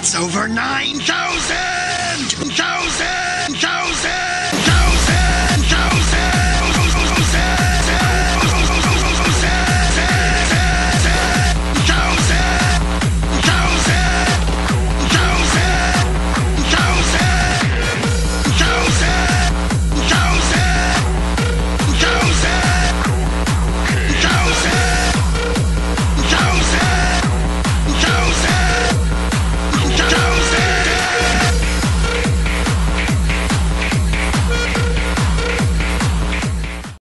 It's over 9,000!